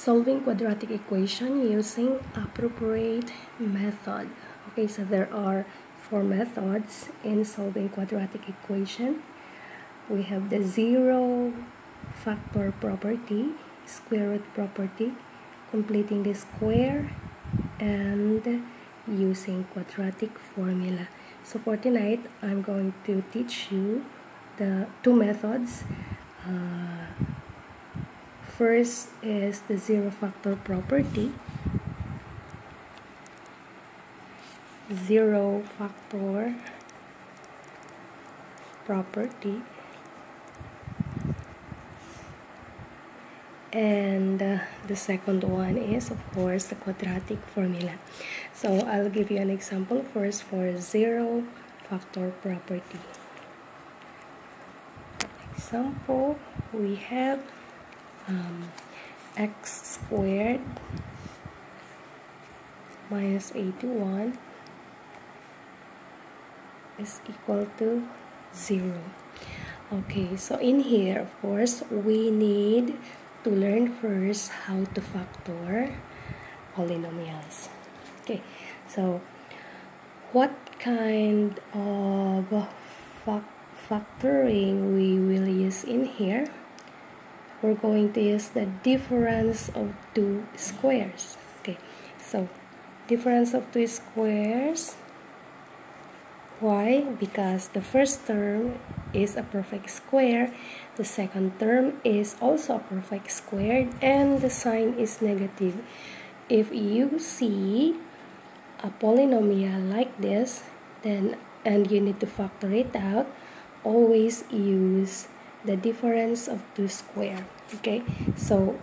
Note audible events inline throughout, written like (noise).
solving quadratic equation using appropriate method. Okay so there are four methods in solving quadratic equation. We have the zero factor property square root property completing the square and using quadratic formula. So for tonight i'm going to teach you the two methods uh, First is the zero factor property. Zero factor property. And uh, the second one is, of course, the quadratic formula. So I'll give you an example first for zero factor property. Example, we have um, x squared minus 81 is equal to 0 okay so in here of course we need to learn first how to factor polynomials. Okay so what kind of factoring we will use in here we're going to use the difference of two squares okay? So difference of two squares. Why? Because the first term is a perfect square the second term is also a perfect square and the sign is negative. If you see a polynomial like this then and you need to factor it out always use the difference of two square okay? So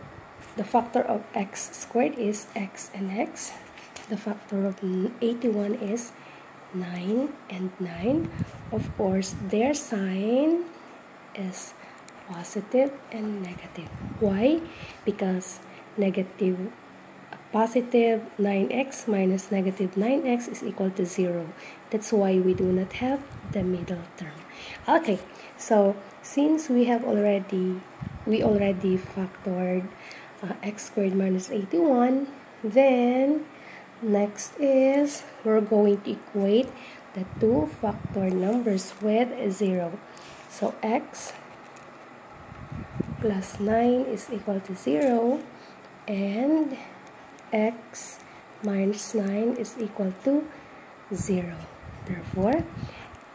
the factor of x squared is x and x. The factor of 81 is 9 and 9 of course their sign is positive and negative. Why? Because negative positive 9x minus negative 9x is equal to 0 that's why we do not have the middle term okay so since we have already we already factored uh, x squared minus 81 then next is we're going to equate the two factor numbers with 0 so x plus 9 is equal to 0 and x minus 9 is equal to 0 therefore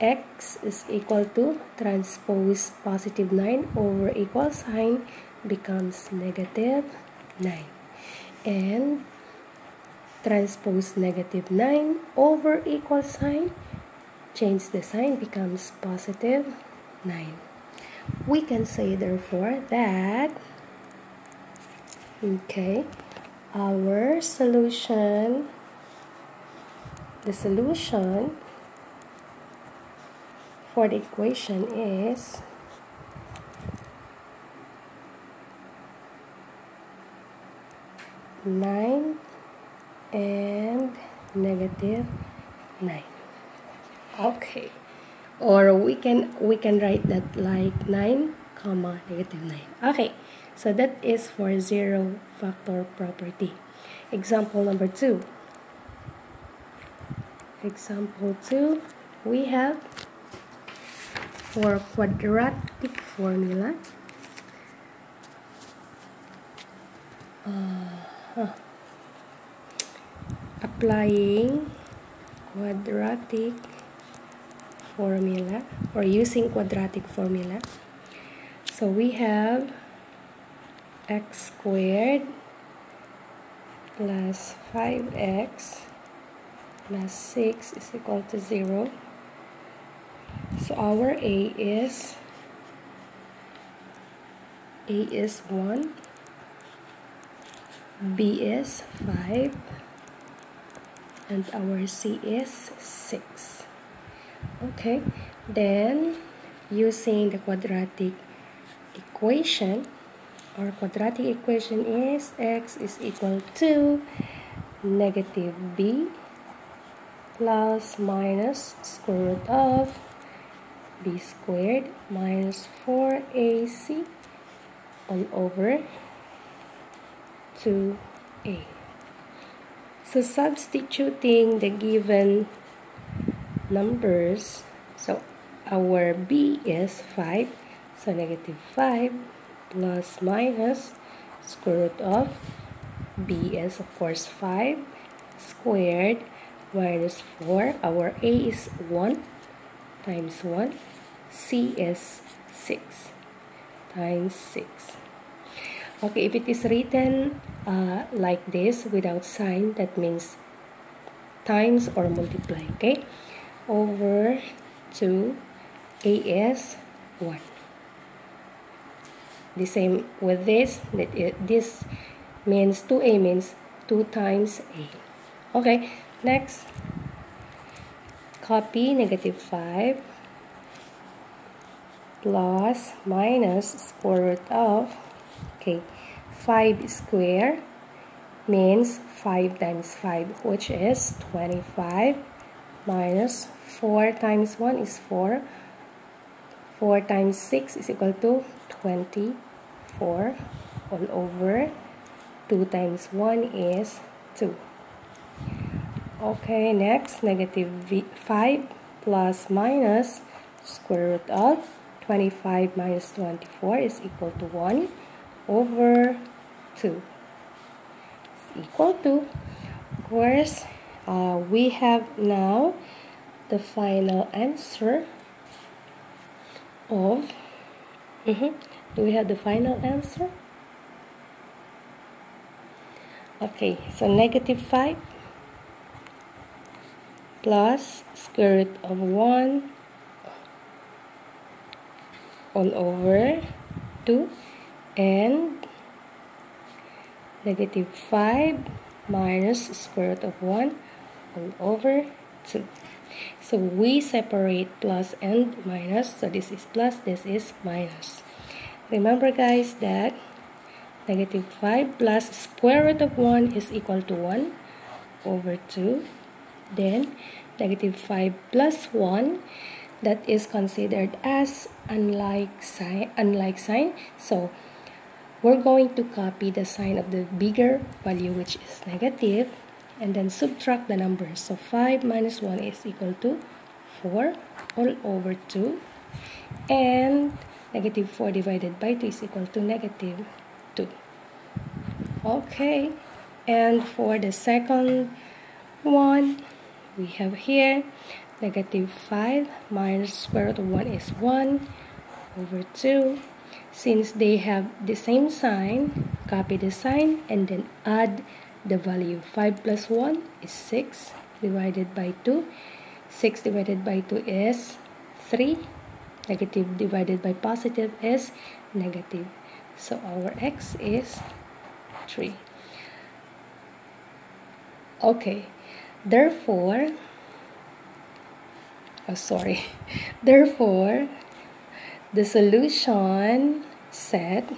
x is equal to transpose positive 9 over equal sign becomes negative 9 and transpose negative 9 over equal sign change the sign becomes positive 9 we can say therefore that okay our solution the solution for the equation is nine and negative nine. Okay. Or we can we can write that like 9 comma negative 9 okay. So that is for zero factor property. Example number two. Example two we have for quadratic formula. Uh, huh. applying quadratic formula or using quadratic formula. So we have x squared plus 5x plus 6 is equal to 0 so our A is A is 1 B is 5 and our C is 6 okay then using the quadratic equation our quadratic equation is x is equal to negative b plus minus square root of b squared minus 4ac all over 2a. So substituting the given numbers, so our b is 5, so negative 5 plus minus square root of b is of course 5 squared minus 4. Our a is 1 times 1. c is 6 times 6. Okay, if it is written uh, like this without sign, that means times or multiply, okay? Over 2, a is 1. The same with this, this means 2a means 2 times a. Okay, next, copy negative 5 plus minus square root of okay 5 square means 5 times 5 which is 25 minus 4 times 1 is 4 4 times 6 is equal to 24 all over. 2 times 1 is 2 okay next negative 5 plus minus square root of 25 minus 24 is equal to 1 over 2 is equal to of course uh, we have now the final answer of mm -hmm. do we have the final answer okay so negative 5 plus square root of 1 all over 2 and negative 5 minus square root of 1 all over 2. So we separate plus and minus. So this is plus, this is minus. Remember guys that negative 5 plus square root of 1 is equal to 1 over 2. Then negative 5 plus 1 that is considered as unlike sign unlike sign. So we're going to copy the sign of the bigger value which is negative and then subtract the numbers so 5 minus 1 is equal to 4 all over 2 and negative 4 divided by 2 is equal to negative 2 okay and for the second one we have here negative 5 minus square root of 1 is 1 over 2 since they have the same sign copy the sign and then add the value 5 plus 1 is 6 divided by 2 6 divided by 2 is 3 negative divided by positive is negative. So our x is 3 okay therefore oh sorry. (laughs) Therefore the solution set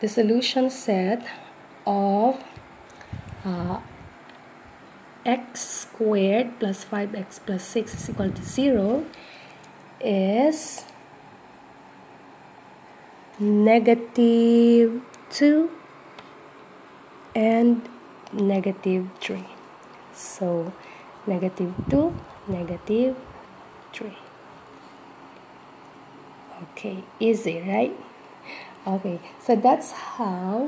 the solution set of uh, x squared plus 5x plus 6 is equal to 0 is negative 2 and negative 3 so negative 2 negative 3 okay easy right? Okay so that's how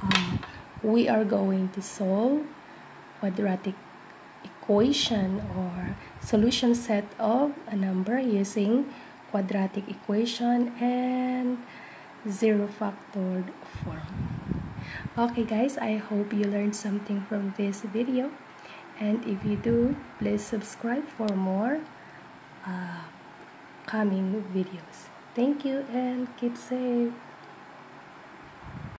um, we are going to solve quadratic equation or solution set of a number using quadratic equation and zero factored form. Okay guys i hope you learned something from this video. And if you do please subscribe for more uh, coming videos. Thank you and keep safe